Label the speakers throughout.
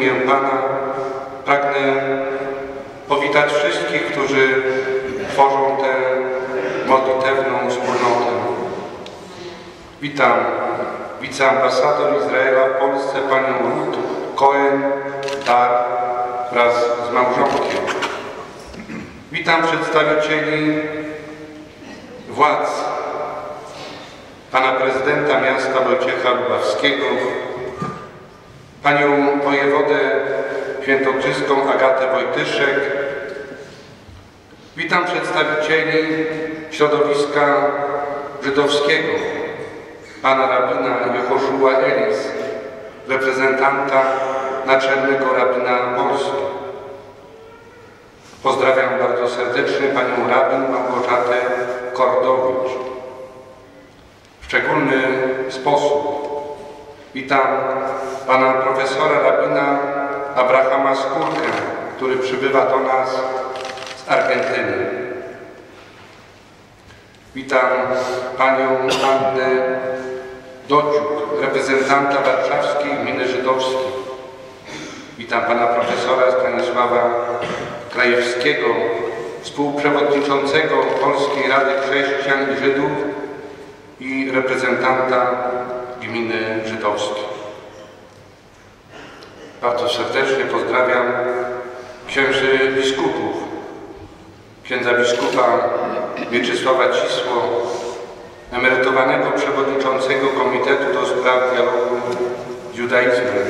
Speaker 1: imię Pana, pragnę powitać wszystkich, którzy tworzą tę modlitewną wspólnotę. Witam wiceambasador Izraela w Polsce, panią Ruth Cohen Dar wraz z małżonkiem. Witam przedstawicieli władz, pana prezydenta miasta Wojciecha Lubawskiego, panią wojewodę świętokrzyską Agatę Wojtyszek. Witam przedstawicieli środowiska żydowskiego, pana rabina Jehoszua Elis, reprezentanta naczelnego rabina Polski. Pozdrawiam bardzo serdecznie panią rabin Małgorzatę Kordowicz. W szczególny sposób witam pana profesora rabina Abrahama Skórkę, który przybywa do nas z Argentyny. Witam panią Annę Dociuk, reprezentanta warszawskiej gminy żydowskiej. Witam pana profesora Stanisława Krajewskiego, współprzewodniczącego Polskiej Rady Chrześcijan i Żydów i reprezentanta gminy żydowskiej. Bardzo serdecznie pozdrawiam księży biskupów, księdza biskupa Mieczysława Cisło, emerytowanego przewodniczącego Komitetu do Spraw Dialogu z Judaizmem.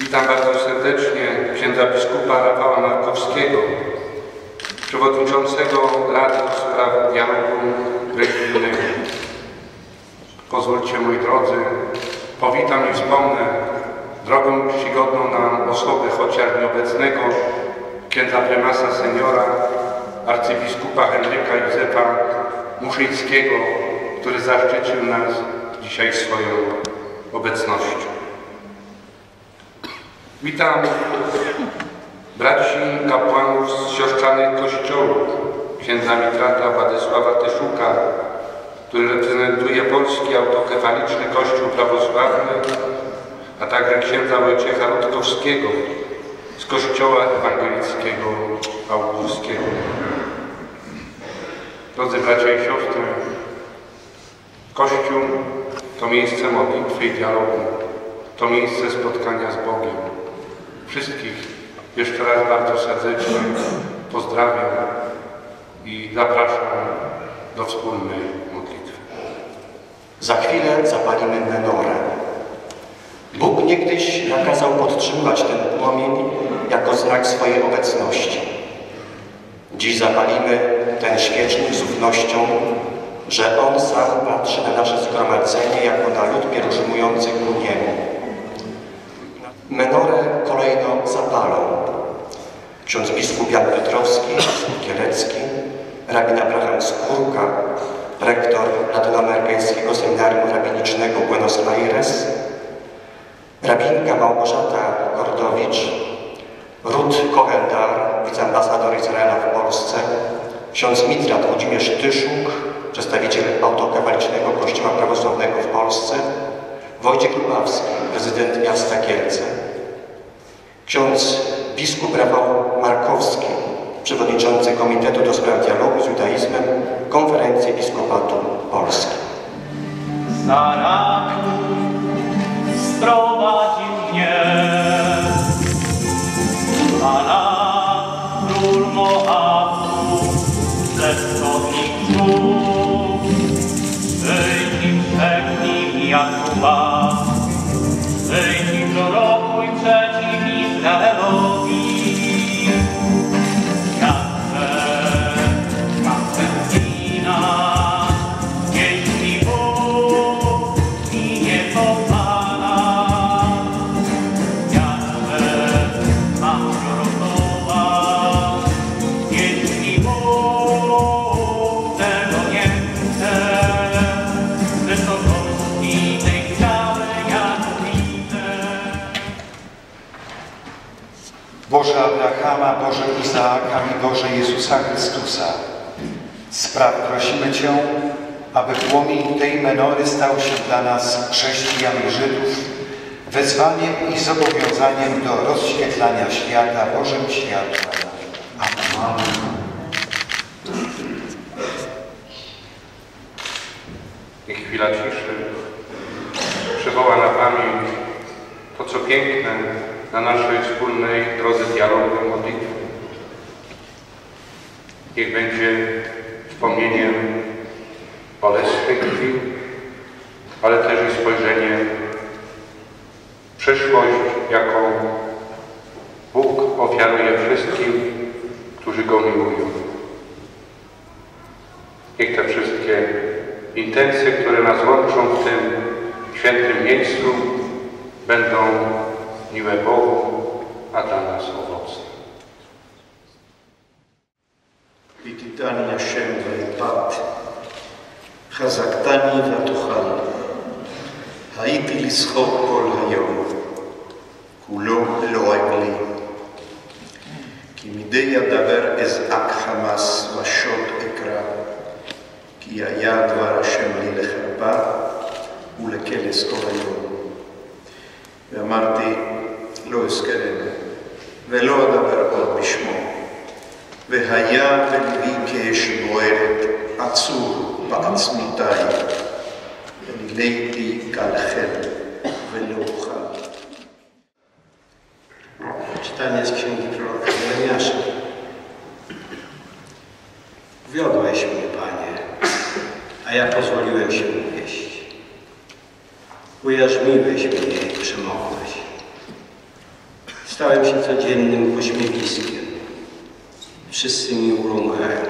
Speaker 1: Witam bardzo serdecznie księdza biskupa Rafała Markowskiego, przewodniczącego Rady do Spraw Dialogu Pozwólcie, moi drodzy, powitam i wspomnę drogą czcigodną nam osobę chociaż nieobecnego księdza prymasa seniora, arcybiskupa Henryka Józefa Muszyńskiego, który zaszczycił nas dzisiaj swoją obecnością. Witam braci kapłanów z siostrzanych kościołów, księdza Mitrata Władysława Tyszuka, który reprezentuje Polski Autokefaliczny Kościół Prawosławny, a także księdza Wojciecha Rutkowskiego z Kościoła Ewangelickiego Auguskiego. Drodzy bracia i siostry, Kościół to miejsce modlitwy i dialogu, to miejsce spotkania z Bogiem. Wszystkich jeszcze raz bardzo serdecznie pozdrawiam i zapraszam do wspólnej modlitwy.
Speaker 2: Za chwilę zapalimy menorę. Bóg niegdyś nakazał podtrzymywać ten płomień jako znak swojej obecności. Dziś zapalimy ten świecznik z ufnością, że On sam patrzy na nasze zgromadzenie jako na lud pielgrzymujący ku Niemu. Menorę kolejno zapalą ksiądz biskup Jan Piotrowski, biskup Kielecki, rabin Abraham Skórka, rektor Latynoamerykańskiego Seminarium Rabinicznego Buenos Aires, rabinka Małgorzata Kordowicz, Ruth Kohendar, wiceambasador Izraela w Polsce, ksiądz Mitrat Włodzimierz Tyszuk, przedstawiciel autokewalicznego Kościoła Prawosławnego w Polsce, Wojciech Lubawski, prezydent miasta Kielce, ksiądz biskup Rafał Markowski, przewodniczący Komitetu do Spraw Dialogu z Judaizmem Konferencji Episkopatu Polski.
Speaker 3: Sprowadził mnie
Speaker 4: Abrahama, Boże Izaaka i Boże Jezusa Chrystusa, spraw prosimy Cię, aby płomień tej menory stał się dla nas, chrześcijan i Żydów, wezwaniem i zobowiązaniem do rozświetlania świata Bożym światłem. Amen.
Speaker 1: Niech chwila ciszy przywoła na pamięć to, co piękne na naszej wspólnej drodze dialogu modlitwy. Niech będzie wspomnieniem bolesnych chwil, ale też i spojrzeniem w przyszłość, jaką Bóg ofiaruje wszystkim, którzy Go miłują. Niech te wszystkie intencje, które nas łączą w tym świętym miejscu, będą miłe Bogu, a dla nas owocne.
Speaker 5: והכיתני השם ויפת, חזקתני ותאכל. הייתי לשחוק כל היום, כולו לועג לי. כי מדי אדבר אזעק חמס ושוד אקרא, כי היה דבר השם לי לחרפה ולקלס כל היום. ואמרתי, לא אזכרנו, ולא אדבר עוד בשמו. והיה בלבי כאש בוערת, עצור בעצמותיי, וניליתי כלחם ולא אוכל. Czytanie z księgi proroka Jeremiasza. Wiodłeś mnie, Panie, a ja pozwoliłem się wieść. Ujarzmiłeś mnie i przemogłeś. Stałem się codziennym pośmiewiskiem. Wszyscy mi urągają.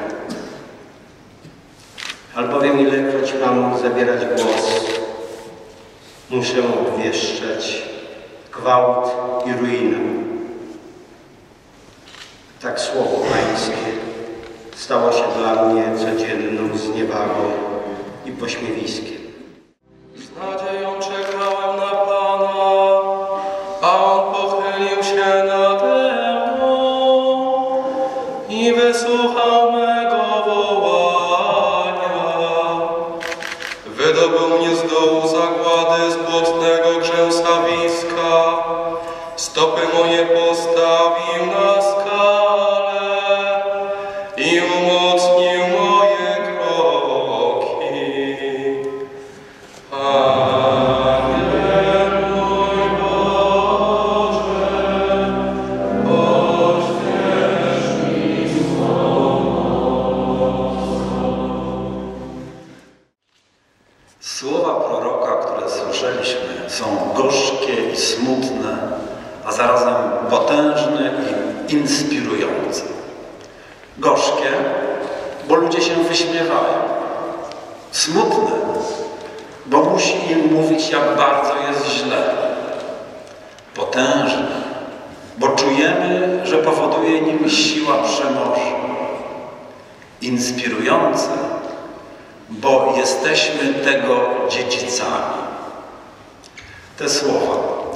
Speaker 5: Albowiem ilekroć mam zabierać głos, muszę obwieszczać gwałt i ruinę. Tak słowo Pańskie stało się dla mnie codzienną zniewagą i pośmiewiskiem.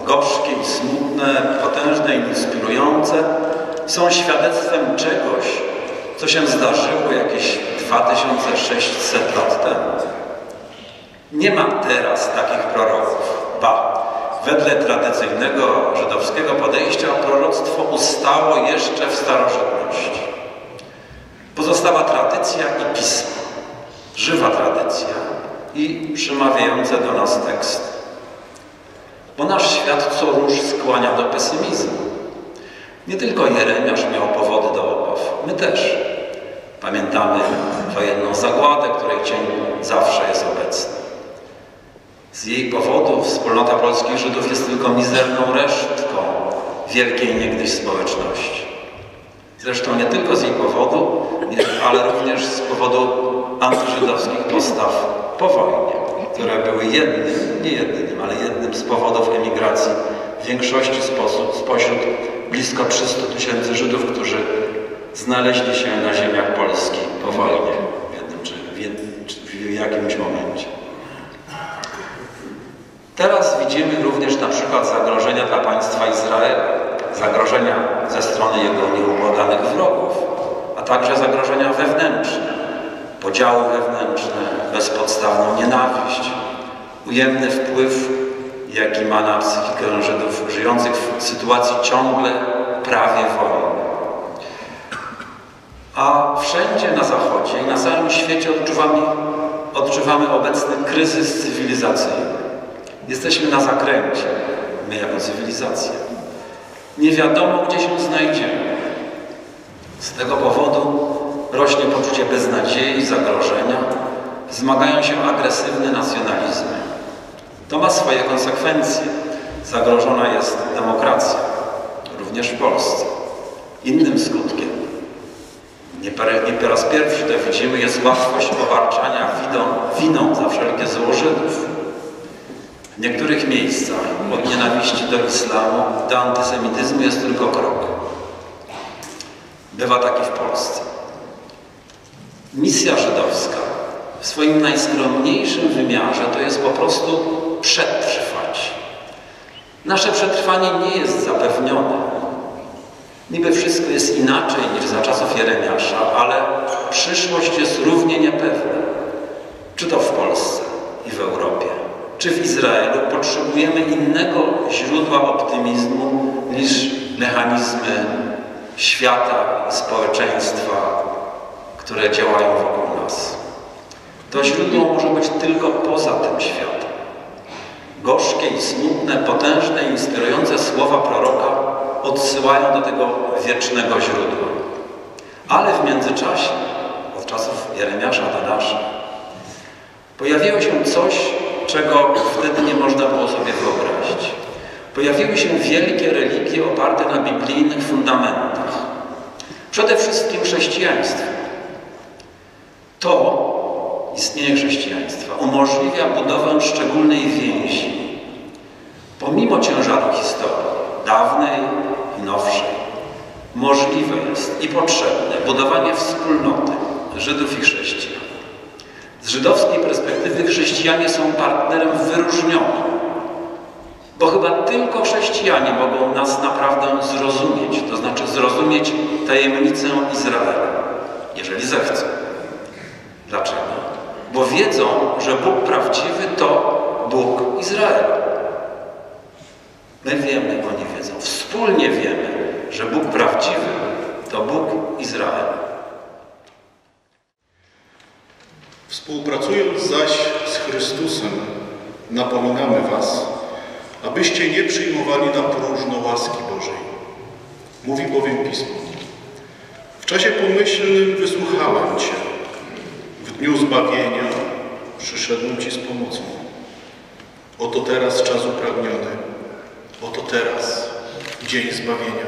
Speaker 6: Gorzkie i smutne, potężne i inspirujące, są świadectwem czegoś, co się zdarzyło jakieś 2600 lat temu. Nie ma teraz takich proroków. Ba, wedle tradycyjnego żydowskiego podejścia proroctwo ustało jeszcze w starożytności. Pozostała tradycja i pismo żywa tradycja i przemawiające do nas teksty. Bo nasz świat co róż skłania do pesymizmu. Nie tylko Jeremiasz miał powody do obaw, my też. Pamiętamy wojenną zagładę, której cień zawsze jest obecny. Z jej powodu wspólnota polskich Żydów jest tylko mizerną resztką wielkiej niegdyś społeczności. Zresztą nie tylko z jej powodu, ale również z powodu antyżydowskich postaw po wojnie, które były jednym, nie jedynym, ale jednym z powodów emigracji w większości sposób, spośród blisko 300 tysięcy Żydów, którzy znaleźli się na ziemiach Polski po wojnie w jednym czy w, jednym, czy w jakimś momencie. Teraz widzimy również na przykład zagrożenia dla państwa Izraela, zagrożenia ze strony jego nieubłaganych wrogów, a także zagrożenia wewnętrzne, podziały wewnętrzne, bezpodstawną nienawiść, ujemny wpływ, jaki ma na psychikę Żydów żyjących w sytuacji ciągle prawie wojny. A wszędzie na Zachodzie i na całym świecie odczuwamy, odczuwamy obecny kryzys cywilizacyjny. Jesteśmy na zakręcie, my jako cywilizacja. Nie wiadomo, gdzie się znajdziemy. Z tego powodu rośnie poczucie beznadziei zagrożenia, wzmagają się agresywne nacjonalizmy. To ma swoje konsekwencje. Zagrożona jest demokracja, również w Polsce. Innym skutkiem, nie nie po raz pierwszy to widzimy, jest łatwość obarczania winą, winą za wszelkie zło Żydów. W niektórych miejscach od nienawiści do islamu do antysemityzmu jest tylko krok. Bywa taki w Polsce. Misja żydowska w swoim najskromniejszym wymiarze to jest po prostu przetrwać. Nasze przetrwanie nie jest zapewnione. Niby wszystko jest inaczej niż za czasów Jeremiasza, ale przyszłość jest równie niepewna. Czy to w Polsce i w Europie, czy w Izraelu potrzebujemy innego źródła optymizmu niż mechanizmy świata społeczeństwa, które działają wokół nas. To źródło może być tylko poza tym światem. Gorzkie i smutne, potężne i inspirujące słowa proroka odsyłają do tego wiecznego źródła. Ale w międzyczasie, od czasów Jeremiasza do naszych, pojawiło się coś, czego wtedy nie można było sobie wyobrazić. Pojawiły się wielkie religie oparte na biblijnych fundamentach. Przede wszystkim chrześcijaństwo. To istnienie chrześcijaństwa umożliwia budowę szczególnej więzi. Pomimo ciężaru historii, dawnej i nowszej, możliwe jest i potrzebne budowanie wspólnoty Żydów i chrześcijan. Z żydowskiej perspektywy chrześcijanie są partnerem wyróżnionym, bo chyba tylko chrześcijanie mogą nas naprawdę zrozumieć, to znaczy zrozumieć tajemnicę Izraela, jeżeli zechcą. Dlaczego? Bo wiedzą, że Bóg prawdziwy to Bóg Izraela. My wiemy, oni wiedzą. Wspólnie wiemy, że Bóg prawdziwy to Bóg Izraela.
Speaker 7: Współpracując zaś z Chrystusem, napominamy Was, abyście nie przyjmowali na próżno łaski Bożej. Mówi bowiem Pismo. W czasie pomyślnym wysłuchałem Cię. W dniu zbawienia przyszedłem Ci z pomocą. Oto teraz czas upragniony. Oto teraz dzień zbawienia.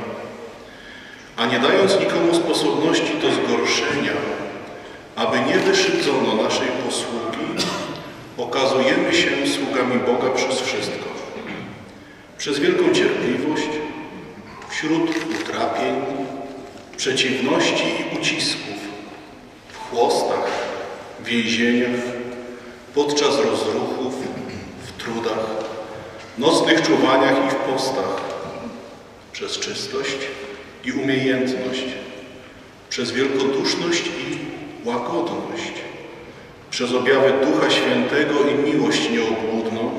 Speaker 7: A nie dając nikomu sposobności do zgorszenia, aby nie wyszydzono naszej posługi, okazujemy się sługami Boga przez wszystko. Przez wielką cierpliwość, wśród utrapień, przeciwności i ucisków, w chłostach, więzieniach, podczas rozruchów, w trudach, nocnych czuwaniach i w postach, przez czystość i umiejętność, przez wielkoduszność i łagodność, przez objawy Ducha Świętego i miłość nieobłudną,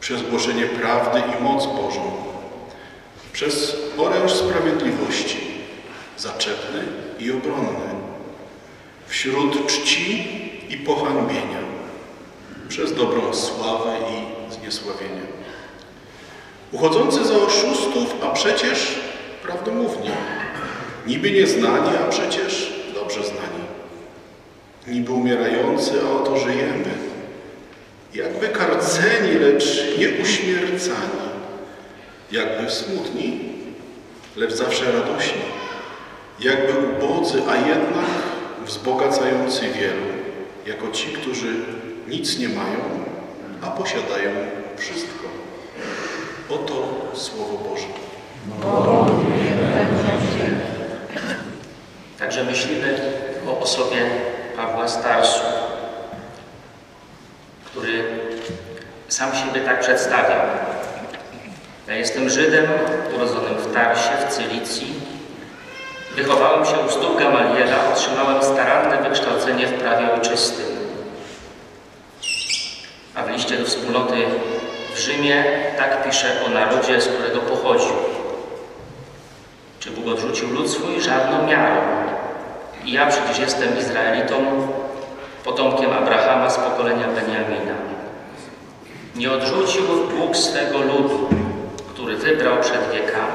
Speaker 7: przez głoszenie prawdy i moc Bożą, przez oręż sprawiedliwości, zaczepny i obronny, wśród czci i pohańbienia, przez dobrą sławę i zniesławienie. Uchodzący za oszustów, a przecież prawdomówni, niby nieznani, a przecież dobrze znani, niby umierający, a oto żyjemy, jakby karceni, lecz nie uśmiercani, jakby smutni, lecz zawsze radośni, jakby ubodzy, a jednak wzbogacający wielu, jako ci, którzy nic nie mają, a posiadają wszystko. Oto Słowo Boże.
Speaker 8: Także myślimy o osobie Pawła Starszu, który sam siebie tak przedstawiał. Ja jestem Żydem urodzonym w Tarsie, w Cylicji. Wychowałem się u stóp Gamaliela, otrzymałem staranne wykształcenie w prawie ojczystym. A w liście do wspólnoty w Rzymie tak pisze o narodzie, z którego pochodził. Czy Bóg odrzucił lud swój? Żadną miarą. I ja przecież jestem Izraelitą, potomkiem Abrahama z pokolenia Beniamina. Nie odrzucił Bóg swego ludu, który wybrał przed wiekami.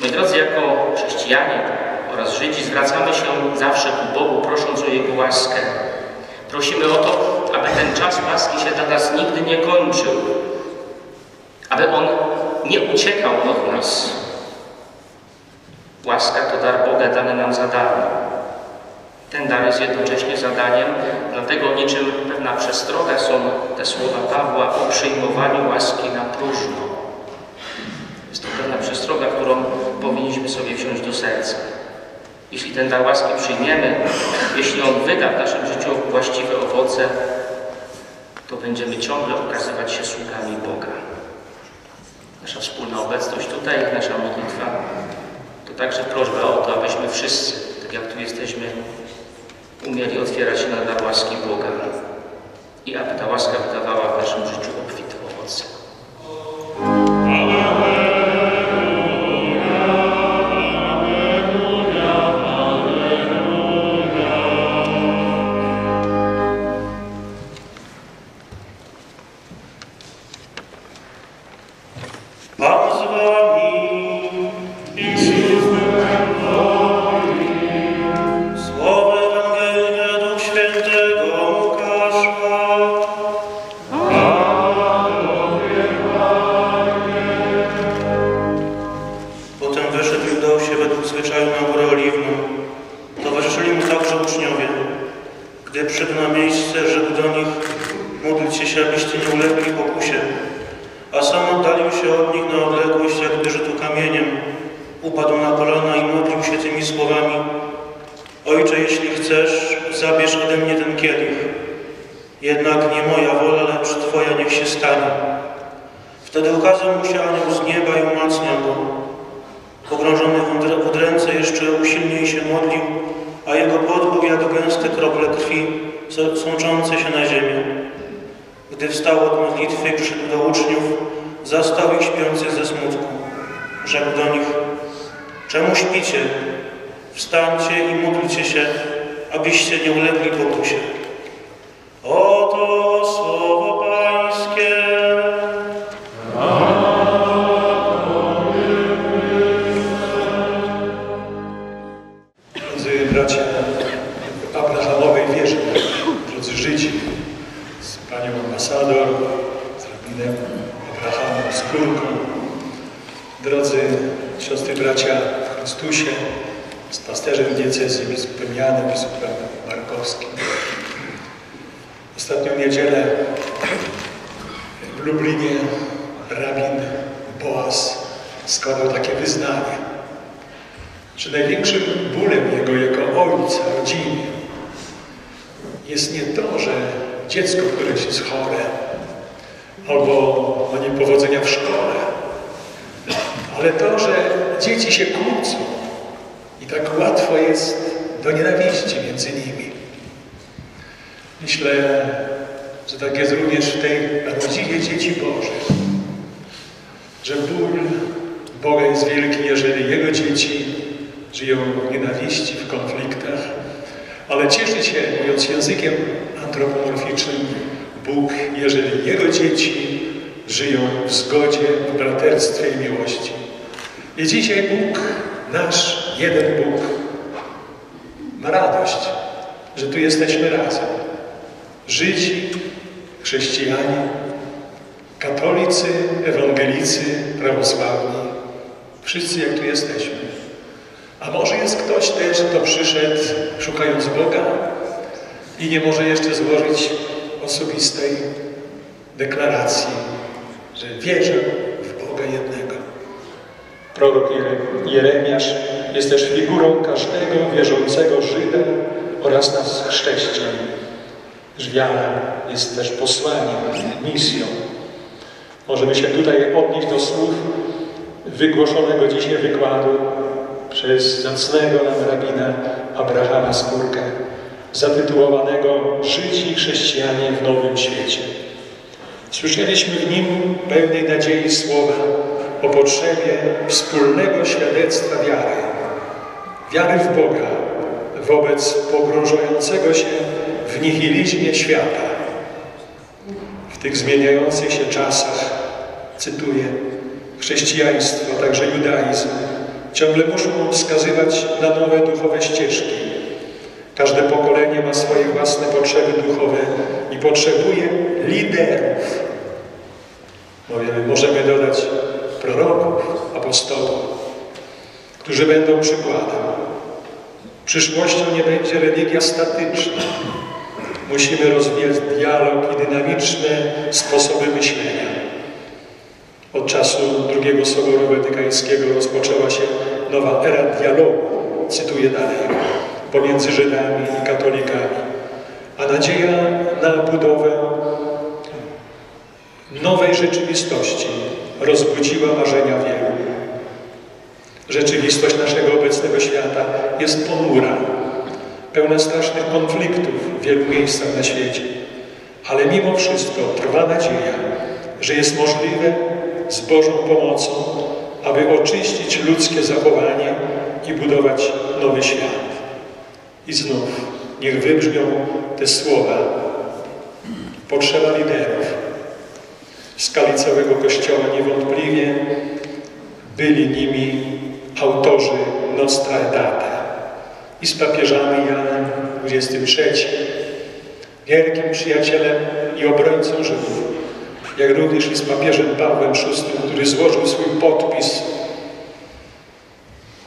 Speaker 8: Moi drodzy, jako chrześcijanie oraz Żydzi zwracamy się zawsze ku Bogu, prosząc o Jego łaskę. Prosimy o to, aby ten czas łaski się dla nas nigdy nie kończył, aby On nie uciekał od nas. Łaska to dar Boga dany nam za darmo. Ten dar jest jednocześnie zadaniem, dlatego niczym pewna przestroga są te słowa Pawła o przyjmowaniu łaski na próżno. Jest to pewna przestroga, którą powinniśmy sobie wziąć do serca. Jeśli ten dar łaski przyjmiemy, jeśli on wyda w naszym życiu właściwe owoce, to będziemy ciągle okazywać się sługami Boga. Nasza wspólna obecność tutaj, nasza modlitwa, to także prośba o to, abyśmy wszyscy, tak jak tu jesteśmy, umieli otwierać się na dar łaski Boga i aby ta łaska wydawała w naszym życiu obfite
Speaker 3: od nich na odległość, jakby rzutu kamieniem. Upadł na kolana i modlił się tymi słowami. Ojcze, jeśli chcesz, zabierz ode mnie ten kielich. Jednak nie moja wola, lecz Twoja niech się stanie. Wtedy ukazał mu się
Speaker 9: jest nie to, że dziecko któreś jest chore albo ma niepowodzenia w szkole, ale to, że dzieci się kłócą i tak łatwo jest do nienawiści między nimi. Myślę, że tak jest również w tej rodzinie dzieci Bożych, że ból Boga jest wielki, jeżeli Jego dzieci żyją w nienawiści, w konfliktach, ale cieszy się, mówiąc językiem antropomorficznym, Bóg, jeżeli Jego dzieci żyją w zgodzie, w braterstwie i miłości. I dzisiaj Bóg, nasz jeden Bóg, ma radość, że tu jesteśmy razem. Żydzi, chrześcijanie, katolicy, ewangelicy, prawosławni, wszyscy jak tu jesteśmy. A może jest ktoś też, kto przyszedł szukając Boga i nie może jeszcze złożyć osobistej deklaracji, że wierzę w Boga jednego.
Speaker 10: Prorok Jere- Jeremiasz jest też figurą każdego wierzącego Żyda oraz nas chrześcijan. Wiara jest też posłaniem, misją.
Speaker 9: Możemy się tutaj odnieść do słów wygłoszonego dzisiaj wykładu przez zacnego nam rabina Abrahama Skórkę, zatytułowanego Życi chrześcijanie w Nowym Świecie. Słyszeliśmy w nim pełnej nadziei słowa o potrzebie wspólnego świadectwa wiary. Wiary w Boga wobec pogrążającego się w nihilizmie świata. W tych zmieniających się czasach, cytuję, chrześcijaństwo, także judaizm ciągle muszą wskazywać na nowe duchowe ścieżki. Każde pokolenie ma swoje własne potrzeby duchowe i potrzebuje liderów. Mówimy, możemy dodać proroków, apostołów, którzy będą przykładem. Przyszłością nie będzie religia statyczna. Musimy rozwijać dialog i dynamiczne sposoby myślenia. Od czasu II Soboru Watykańskiego rozpoczęła się nowa era dialogu, cytuję dalej, pomiędzy Żydami i katolikami. A nadzieja na budowę nowej rzeczywistości rozbudziła marzenia wielu. Rzeczywistość naszego obecnego świata jest ponura, pełna strasznych konfliktów w wielu miejscach na świecie. Ale mimo wszystko trwa nadzieja, że jest możliwe z Bożą pomocą, aby oczyścić ludzkie zachowanie i budować nowy świat. I znów niech wybrzmią te słowa. Potrzeba liderów. W skali całego Kościoła niewątpliwie byli nimi autorzy Nostra Aetate i z papieżami Janem XXIII, wielkim przyjacielem i obrońcą Żydów, jak również i z papieżem Pawłem VI, który złożył swój podpis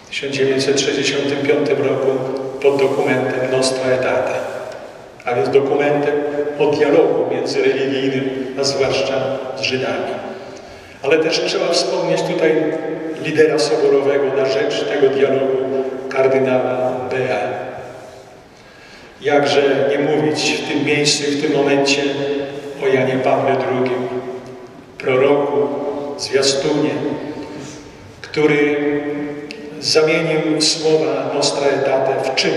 Speaker 9: w 1965 roku pod dokumentem Nostra Aetate, a więc dokumentem o dialogu międzyreligijnym, a zwłaszcza z Żydami. Ale też trzeba wspomnieć tutaj lidera soborowego na rzecz tego dialogu, kardynała Bea. Jakże nie mówić w tym miejscu w tym momencie o Janie Pawle II, proroku, zwiastunie, który zamienił słowa Nostra Aetate w czyn.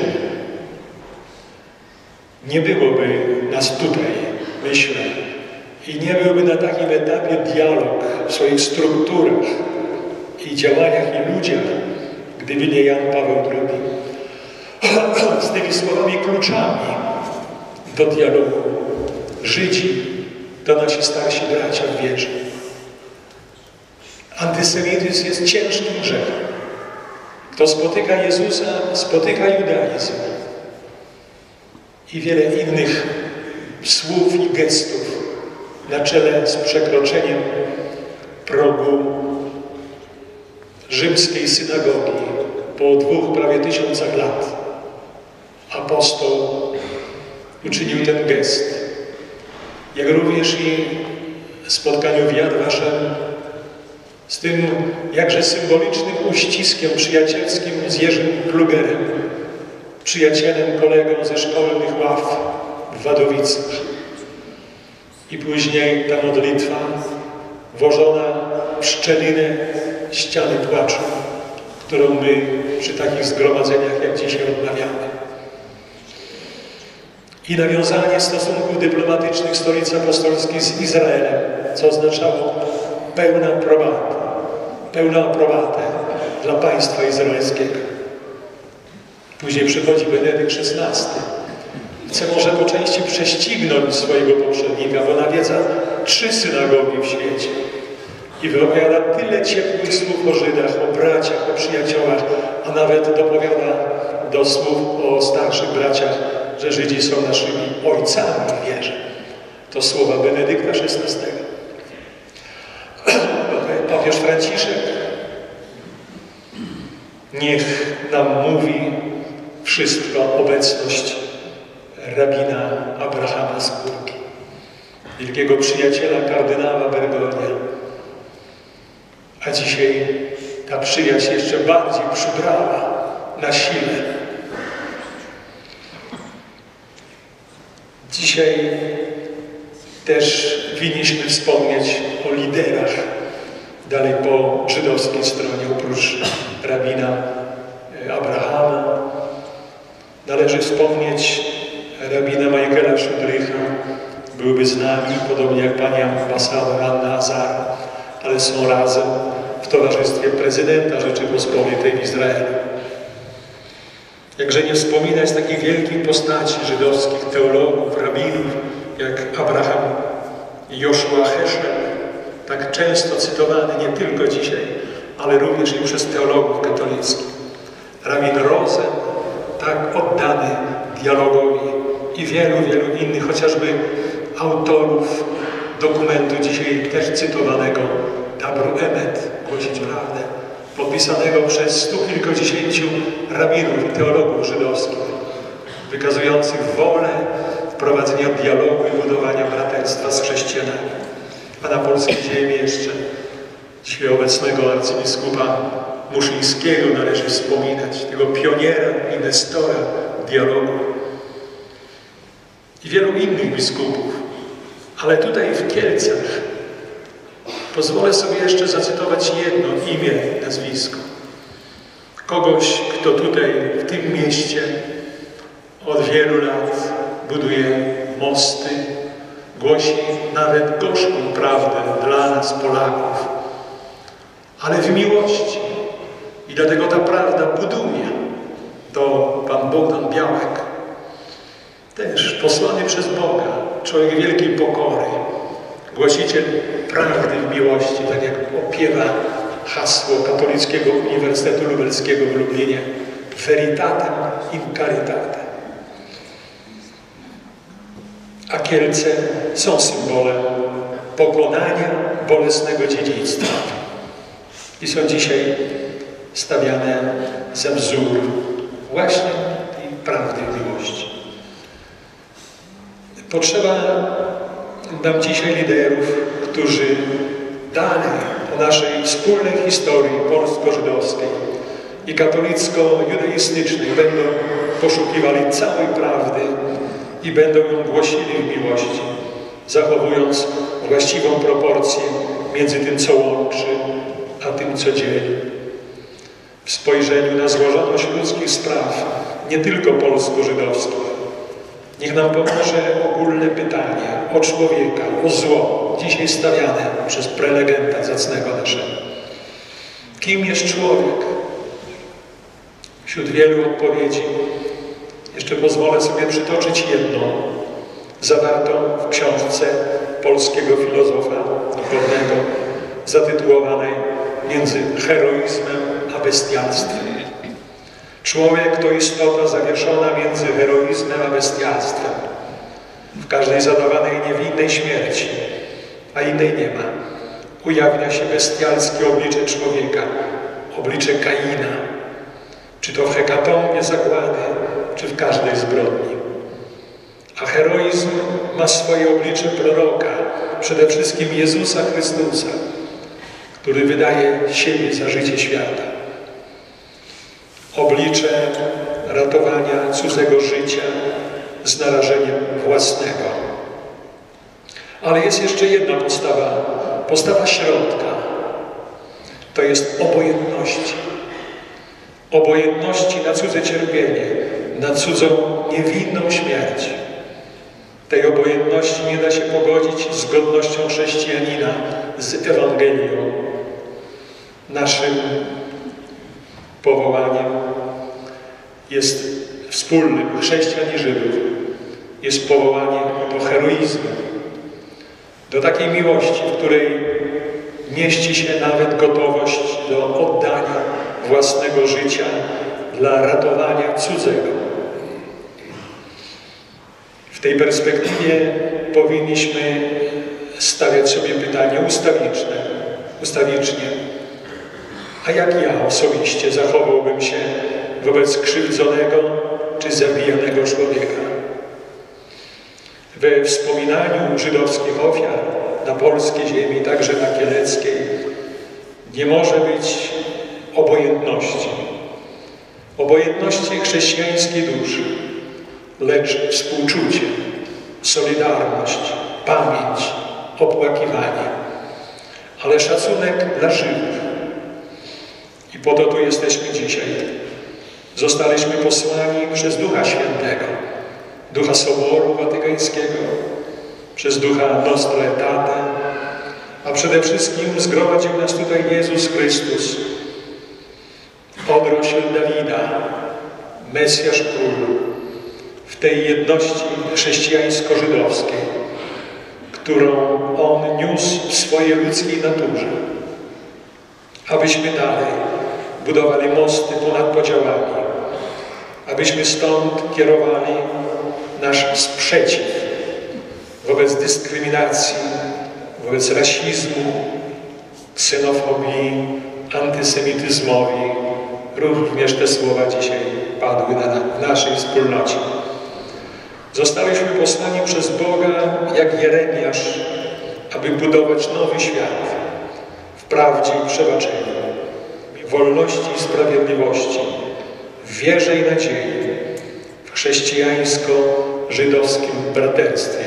Speaker 9: Nie byłoby nas tutaj, myślę, i nie byłby na takim etapie dialog w swoich strukturach i działaniach i ludziach, gdyby nie Jan Paweł II. Z tymi słowami kluczami do dialogu Żydzi to nasi starsi bracia w wierze. Antysemityzm jest ciężkim grzechem. Kto spotyka Jezusa, spotyka judaizm i wiele innych słów i gestów na czele z przekroczeniem progu rzymskiej synagogi po dwóch prawie tysiącach lat. Apostoł uczynił ten gest. Jak również i spotkaniu w Yad Vashem z tym jakże symbolicznym uściskiem przyjacielskim z Jerzym Klugerem, przyjacielem, kolegą ze szkolnych ław w Wadowicach. I później ta modlitwa włożona w szczelinę ściany płaczu, którą my przy takich zgromadzeniach jak dzisiaj odmawiamy. I nawiązanie stosunków dyplomatycznych stolicy apostolskiej z Izraelem, co oznaczało pełna aprobata, pełną aprobatę dla państwa izraelskiego. Później przychodzi Benedykt XVI. Chce może po części prześcignąć swojego poprzednika, bo nawiedza trzy synagogi w świecie i wypowiada tyle ciepłych słów o Żydach, o braciach, o przyjaciołach, a nawet dopowiada do słów o starszych braciach, że Żydzi są naszymi ojcami w wierze. To słowa Benedykta XVI. Papież Franciszek niech nam mówi wszystko obecność rabina Abrahama Skórki, wielkiego przyjaciela kardynała Bergonia. A dzisiaj ta przyjaźń jeszcze bardziej przybrała na sile. Dzisiaj też winniśmy wspomnieć o liderach dalej po żydowskiej stronie, oprócz rabina e, Abrahama. Należy wspomnieć rabina Michaela Szydrycha, byłyby z nami, podobnie jak pani ambasador Anna Azar, ale są razem w towarzystwie prezydenta Rzeczypospolitej w Izraelu. Jakże nie wspominać takich wielkich postaci żydowskich, teologów, rabinów, jak Abraham Joshua Heschel, tak często cytowany nie tylko dzisiaj, ale również i przez teologów katolickich. Rabin Rosen, tak oddany dialogowi i wielu, wielu innych, chociażby autorów dokumentu dzisiaj też cytowanego Dabru Emet, głosić prawdę, podpisanego przez stu kilkudziesięciu rabinów i teologów żydowskich, wykazujących wolę wprowadzenia dialogu i budowania braterstwa z chrześcijanami. A na polskiej ziemi jeszcze dzisiaj obecnego arcybiskupa Muszyńskiego należy wspominać, tego pioniera, inwestora dialogu i wielu innych biskupów. Ale tutaj w Kielcach pozwolę sobie jeszcze zacytować jedno imię, nazwisko. Kogoś, kto tutaj w tym mieście od wielu lat buduje mosty, głosi nawet gorzką prawdę dla nas, Polaków, ale w miłości. I dlatego ta prawda buduje. To pan Bogdan Białek, też posłany przez Boga, człowiek wielkiej pokory, głosiciel prawdy w miłości, tak jak opiewa hasło Katolickiego Uniwersytetu Lubelskiego w Lublinie Veritatem in Caritate. A Kielce są symbolem pokonania bolesnego dziedzictwa i są dzisiaj stawiane za wzór właśnie tej prawdy miłości. Potrzeba nam dzisiaj liderów, którzy dalej o naszej wspólnej historii polsko-żydowskiej i katolicko-judaistycznej będą poszukiwali całej prawdy i będą ją głosili w miłości, zachowując właściwą proporcję między tym, co łączy, a tym, co dzieli. W spojrzeniu na złożoność ludzkich spraw, nie tylko polsko-żydowskich, Niech nam pomoże ogólne pytanie o człowieka, o zło, dzisiaj stawiane przez prelegenta zacnego naszego. Kim jest człowiek? Wśród wielu odpowiedzi jeszcze pozwolę sobie przytoczyć jedną, zawartą w książce polskiego filozofa duchownego, zatytułowanej Między heroizmem a bestialstwem. Człowiek to istota zawieszona między heroizmem a bestialstwem. W każdej zadawanej niewinnej śmierci, a innej nie ma, ujawnia się bestialskie oblicze człowieka, oblicze Kaina, czy to w hekatombie zagłady, czy w każdej zbrodni. A heroizm ma swoje oblicze proroka, przede wszystkim Jezusa Chrystusa, który wydaje siebie za życie świata ratowania cudzego życia z narażeniem własnego. Ale jest jeszcze jedna postawa, postawa środka. To jest obojętności. Obojętności na cudze cierpienie, na cudzą niewinną śmierć. Tej obojętności nie da się pogodzić z godnością chrześcijanina, z Ewangelią. Naszym powołaniem jest wspólnym chrześcijan i Żydów. Jest powołanie do heroizmu, do takiej miłości, w której mieści się nawet gotowość do oddania własnego życia dla ratowania cudzego. W tej perspektywie powinniśmy stawiać sobie pytanie ustawiczne, ustawicznie, a jak ja osobiście zachowałbym się wobec krzywdzonego czy zabijanego człowieka? We wspominaniu żydowskich ofiar na polskiej ziemi, także na kieleckiej, nie może być obojętności. Obojętności chrześcijańskiej duszy, lecz współczucie, solidarność, pamięć opłakiwanie, ale szacunek dla żywych. I po to tu jesteśmy dzisiaj. Zostaliśmy posłani przez Ducha Świętego, Ducha Soboru Watykańskiego, przez Ducha Nostro Aetate, a przede wszystkim zgromadził nas tutaj Jezus Chrystus, odrośl Dawida, Mesjasz Król, w tej jedności chrześcijańsko-żydowskiej, którą On niósł w swojej ludzkiej naturze, abyśmy dalej budowali mosty ponad podziałami, abyśmy stąd kierowali nasz sprzeciw wobec dyskryminacji, wobec rasizmu, ksenofobii, antysemityzmowi. Również te słowa dzisiaj padły na, w naszej wspólnocie. Zostaliśmy posłani przez Boga jak Jeremiasz, aby budować nowy świat w prawdzie i przebaczeniu, w wolności i sprawiedliwości, wierze i nadziei, w chrześcijańsko-żydowskim braterstwie,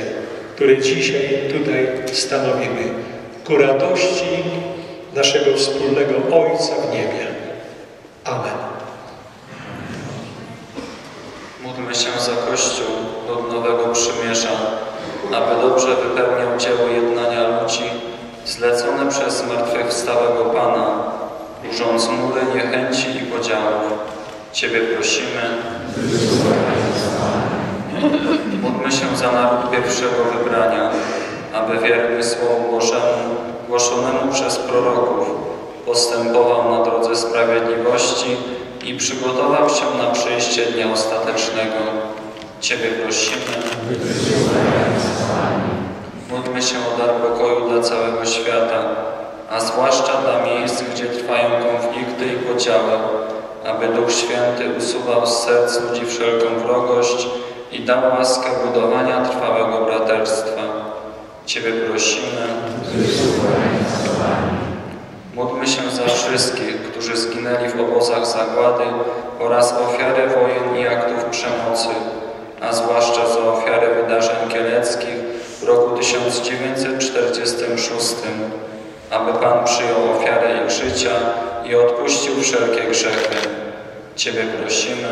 Speaker 9: które dzisiaj tutaj stanowimy, ku radości naszego wspólnego Ojca w niebie. Amen.
Speaker 11: Módlmy się za Kościół do nowego przymierza, aby dobrze wypełniał dzieło jednania ludzi zlecone przez zmartwychwstałego Pana, burząc mury niechęci i podziałów. Ciebie prosimy. Módlmy się za naród pierwszego wybrania, aby wierny Słowu Bożemu, głoszonemu przez proroków, postępował na drodze sprawiedliwości i przygotował się na przyjście dnia ostatecznego. Ciebie prosimy. Módlmy się o dar pokoju dla całego świata, a zwłaszcza dla miejsc, gdzie trwają konflikty i podziały, aby Duch Święty usuwał z serc ludzi wszelką wrogość i dał łaskę budowania trwałego braterstwa. Ciebie prosimy. Módlmy się za wszystkich, którzy zginęli w obozach zagłady oraz ofiary wojen i aktów przemocy, a zwłaszcza za ofiary wydarzeń kieleckich w roku 1946, aby Pan przyjął ofiarę ich życia i odpuścił wszelkie grzechy. Ciebie prosimy.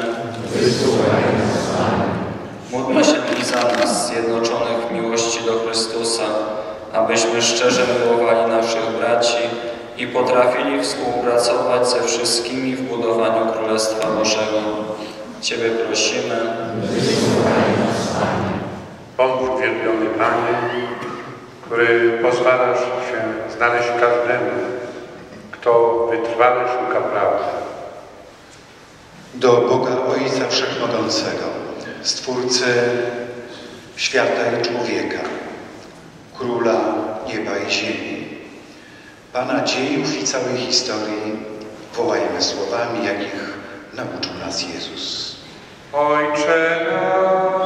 Speaker 11: Módlmy się za nas, zjednoczonych w miłości do Chrystusa, abyśmy szczerze miłowali naszych braci i potrafili współpracować ze wszystkimi w budowaniu Królestwa Bożego. Ciebie prosimy.
Speaker 1: Pomóż wielbiony Panie, który pozwalasz się znaleźć każdemu, kto wytrwale szuka prawdy.
Speaker 4: Do Boga Ojca Wszechmogącego, Stwórcy świata i człowieka, Króla nieba i ziemi, Pana dziejów i całej historii wołajmy słowami, jakich nauczył nas Jezus.
Speaker 1: Ojcze nasz,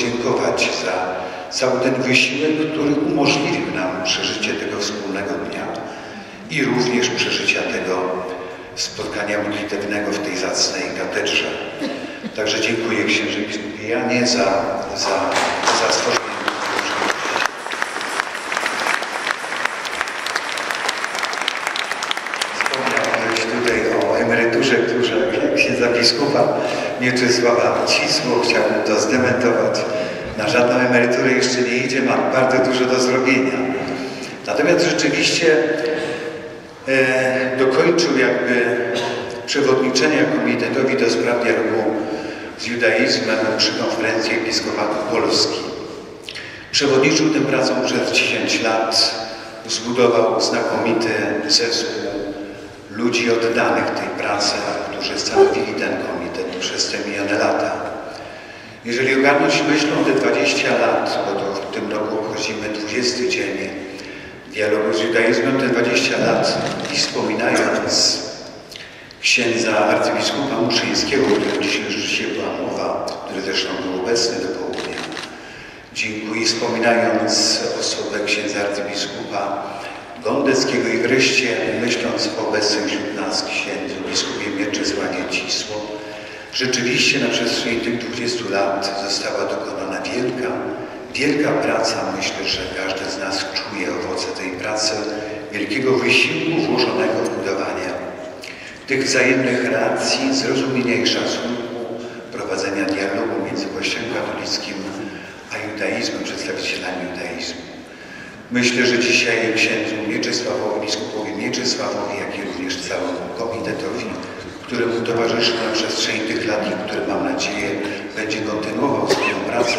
Speaker 4: podziękować za cały ten wysiłek, który umożliwił nam przeżycie tego wspólnego dnia i również przeżycia tego spotkania modlitewnego w tej zacnej katedrze. Także dziękuję księży Janie za, za, za stworzenie tej możliwości. Wspomniałeś tutaj o emeryturze, która księdza biskupa Mieczysława Cisło. Chciałbym to zdementować. Na żadną emeryturę jeszcze nie idzie, mam bardzo dużo do zrobienia. Natomiast rzeczywiście e, dokończył jakby przewodniczenia Komitetowi do Spraw Dialogu z Judaizmem przy konferencji Episkopatu Polski. Przewodniczył tym pracom przez 10 lat, zbudował znakomity zespół ludzi oddanych tej pracy, którzy stanowili ten komitet przez te minione lata. Jeżeli ogarnąć myślą te 20 lat, bo to w tym roku obchodzimy 20 dzień dialogu z judaizmem, te 20 lat i wspominając księdza arcybiskupa Muszyńskiego, o którym dzisiaj rzeczywiście była mowa, który zresztą był obecny do południa. Dziękuję wspominając osobę księdza arcybiskupa Gondeckiego i wreszcie myśląc o obecnym wśród nas Cisło, rzeczywiście na przestrzeni tych 20 lat została dokonana wielka, wielka praca. Myślę, że każdy z nas czuje owoce tej pracy, wielkiego wysiłku włożonego w budowanie tych wzajemnych relacji, zrozumienia i szacunku, prowadzenia dialogu między Kościołem katolickim a judaizmem, przedstawicielami judaizmu. Myślę, że dzisiaj księdzu Mieczysławowi, biskupowi Mieczysławowi, jak i również całemu komitetowi, któremu towarzyszył na przestrzeni tych lat i który mam nadzieję będzie kontynuował swoją pracę.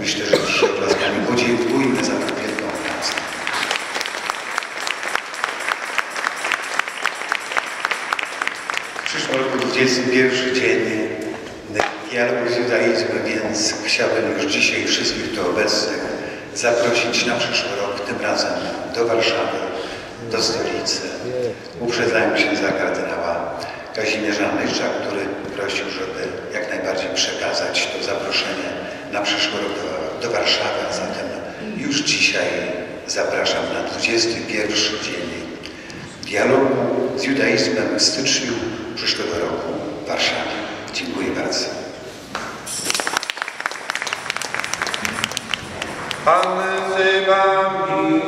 Speaker 4: Myślę, że dzisiaj klaskami podziękujmy za tę wielką pracę. W przyszłym roku 21 dzień dialogu z judaizmem, więc chciałbym już dzisiaj wszystkich tu obecnych zaprosić na przyszły rok, tym razem do Warszawy, do stolicy. Uprzedzałem księdza kardynała Kazimierza Nyszcza, który prosił, żeby jak najbardziej przekazać to zaproszenie na przyszły rok do, do Warszawy, zatem już dzisiaj zapraszam na 21 dzień dialogu z judaizmem w styczniu przyszłego roku w Warszawie. Dziękuję bardzo.
Speaker 1: Pan z wami.